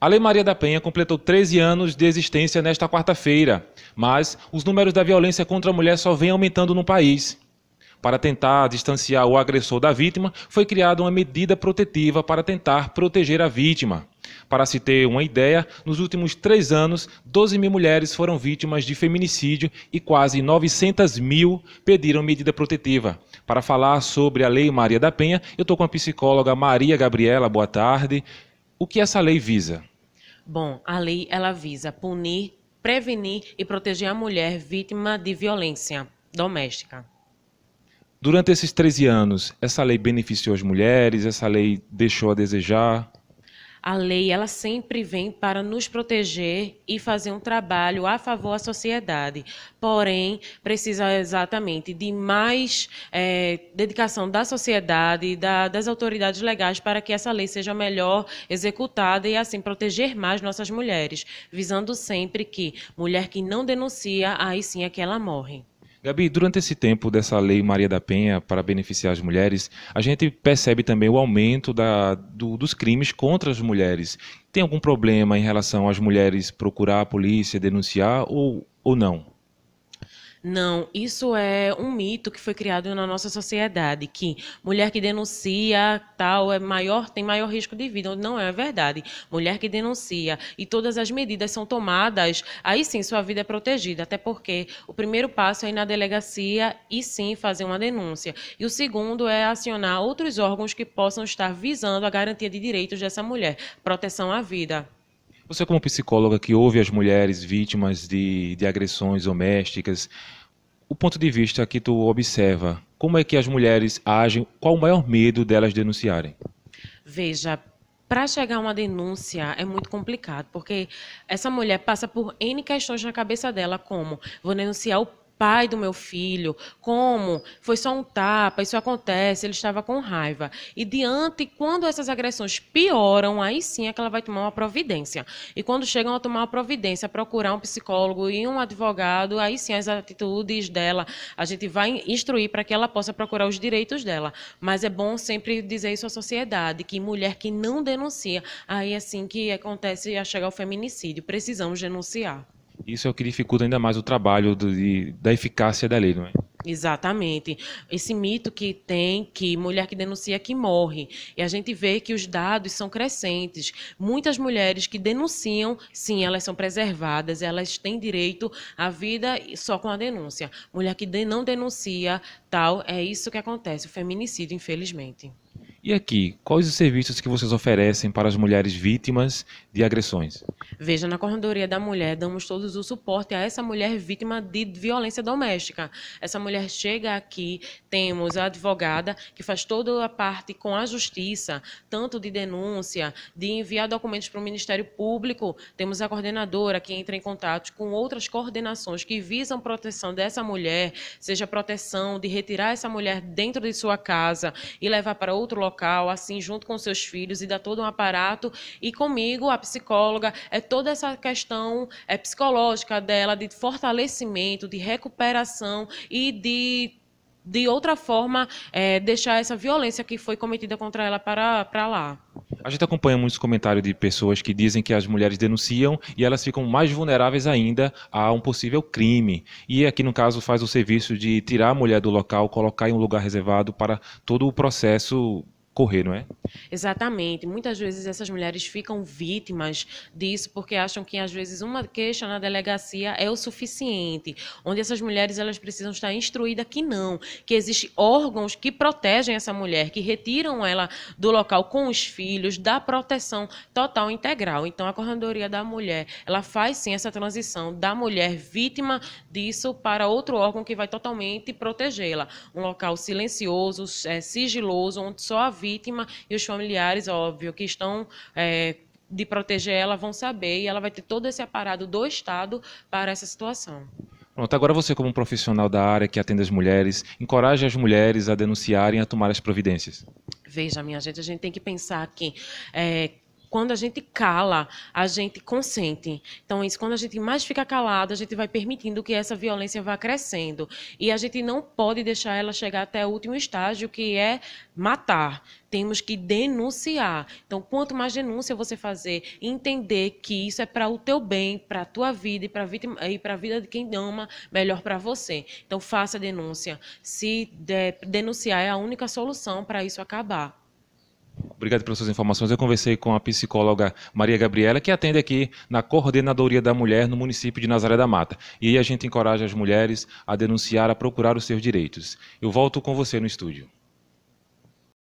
A Lei Maria da Penha completou 13 anos de existência nesta quarta-feira, mas os números da violência contra a mulher só vêm aumentando no país. Para tentar distanciar o agressor da vítima, foi criada uma medida protetiva para tentar proteger a vítima. Para se ter uma ideia, nos últimos três anos, 12 mil mulheres foram vítimas de feminicídio e quase 900 mil pediram medida protetiva. Para falar sobre a Lei Maria da Penha, eu estou com a psicóloga Maria Gabriela. Boa tarde. O que essa lei visa? Bom, a lei ela visa punir, prevenir e proteger a mulher vítima de violência doméstica. Durante esses 13 anos, essa lei beneficiou as mulheres? Essa lei deixou a desejar? A lei ela sempre vem para nos proteger e fazer um trabalho a favor da sociedade. Porém, precisa exatamente de mais é, dedicação da sociedade, da, das autoridades legais para que essa lei seja melhor executada e assim proteger mais nossas mulheres, visando sempre que mulher que não denuncia, aí sim é que ela morre. Gabi, durante esse tempo dessa lei Maria da Penha para beneficiar as mulheres, a gente percebe também o aumento da, do, dos crimes contra as mulheres. Tem algum problema em relação às mulheres procurar a polícia, denunciar ou, ou não? Não, isso é um mito que foi criado na nossa sociedade, que mulher que denuncia tal é maior, tem maior risco de vida. Não é verdade. Mulher que denuncia e todas as medidas são tomadas, aí sim sua vida é protegida, até porque o primeiro passo é ir na delegacia e sim fazer uma denúncia. E o segundo é acionar outros órgãos que possam estar visando a garantia de direitos dessa mulher, proteção à vida. Você, como psicóloga que ouve as mulheres vítimas de, de agressões domésticas, o ponto de vista que tu observa, como é que as mulheres agem, qual o maior medo delas denunciarem? Veja, para chegar a uma denúncia é muito complicado, porque essa mulher passa por N questões na cabeça dela, como vou denunciar o pai do meu filho, como foi só um tapa, isso acontece, ele estava com raiva. E diante, quando essas agressões pioram, aí sim é que ela vai tomar uma providência. E quando chegam a tomar uma providência, procurar um psicólogo e um advogado, aí sim as atitudes dela, a gente vai instruir para que ela possa procurar os direitos dela. Mas é bom sempre dizer isso à sociedade, que mulher que não denuncia, aí é assim que acontece a chegar ao feminicídio. Precisamos denunciar. Isso é o que dificulta ainda mais o trabalho do, de, da eficácia da lei, não é? Exatamente. Esse mito que tem que mulher que denuncia que morre. E a gente vê que os dados são crescentes. Muitas mulheres que denunciam, sim, elas são preservadas, elas têm direito à vida só com a denúncia. Mulher que não denuncia, tal, é isso que acontece, o feminicídio, infelizmente. E aqui, quais os serviços que vocês oferecem para as mulheres vítimas de agressões? Veja, na Corredoria da Mulher, damos todos o suporte a essa mulher vítima de violência doméstica. Essa mulher chega aqui, temos a advogada que faz toda a parte com a justiça, tanto de denúncia, de enviar documentos para o Ministério Público. Temos a coordenadora que entra em contato com outras coordenações que visam proteção dessa mulher, seja proteção de retirar essa mulher dentro de sua casa e levar para outro local local, assim, junto com seus filhos, e dá todo um aparato. E comigo, a psicóloga, é toda essa questão é, psicológica dela, de fortalecimento, de recuperação e de de outra forma, é, deixar essa violência que foi cometida contra ela para, para lá. A gente acompanha muitos comentários de pessoas que dizem que as mulheres denunciam e elas ficam mais vulneráveis ainda a um possível crime. E aqui, no caso, faz o serviço de tirar a mulher do local, colocar em um lugar reservado para todo o processo correr, não é? Exatamente. Muitas vezes essas mulheres ficam vítimas disso porque acham que às vezes uma queixa na delegacia é o suficiente, onde essas mulheres elas precisam estar instruídas que não, que existem órgãos que protegem essa mulher, que retiram ela do local com os filhos, da proteção total integral. Então a Corredoria da Mulher, ela faz sim essa transição da mulher vítima disso para outro órgão que vai totalmente protegê-la, um local silencioso, é, sigiloso, onde só a vítima e os familiares, óbvio, que estão é, de proteger ela vão saber e ela vai ter todo esse aparato do Estado para essa situação. Pronto, agora você como um profissional da área que atende as mulheres, encoraje as mulheres a denunciarem, a tomar as providências. Veja, minha gente, a gente tem que pensar que é, Quando a gente cala, a gente consente. Então, isso, quando a gente mais fica calado, a gente vai permitindo que essa violência vá crescendo. E a gente não pode deixar ela chegar até o último estágio, que é matar. Temos que denunciar. Então, quanto mais denúncia você fazer, entender que isso é para o teu bem, para a tua vida e para a vida de quem ama, melhor para você. Então, faça a denúncia. Se de, denunciar é a única solução para isso acabar. Obrigado pelas suas informações. Eu conversei com a psicóloga Maria Gabriela, que atende aqui na Coordenadoria da Mulher no município de Nazaré da Mata. E a gente encoraja as mulheres a denunciar, a procurar os seus direitos. Eu volto com você no estúdio.